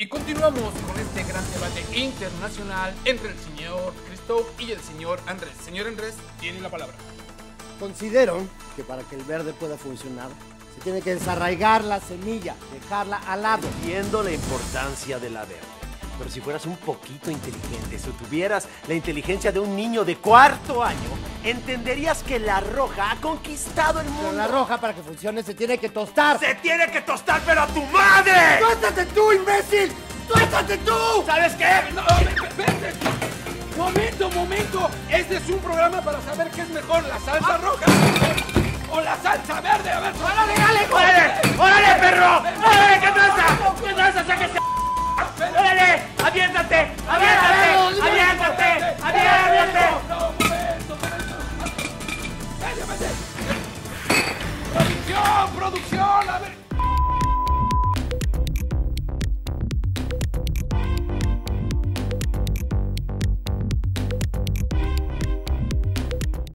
Y continuamos con este gran debate internacional entre el señor Christoph y el señor Andrés. Señor Andrés, tiene la palabra. Considero que para que el verde pueda funcionar, se tiene que desarraigar la semilla, dejarla al lado. Entiendo la importancia de la verde. Pero si fueras un poquito inteligente, si tuvieras la inteligencia de un niño de cuarto año, entenderías que la roja ha conquistado el Pero mundo. la roja para que funcione se tiene que tostar. ¡Se tiene que tostar, pero a tu madre! ¡Tuéstate tú, imbécil! Tú! ¿Sabes qué? No, vete. Momento, momento. Este es un programa para saber qué es mejor, la salsa roja o la salsa verde. A ver, órale, dale, órale, órale, perro. Órale, ¿qué tranza? ¿Qué tranza? Sáquese. Órale, aviéntate, aviéntate, aviéntate, aviéntate. ¡Producción, producción! A ver.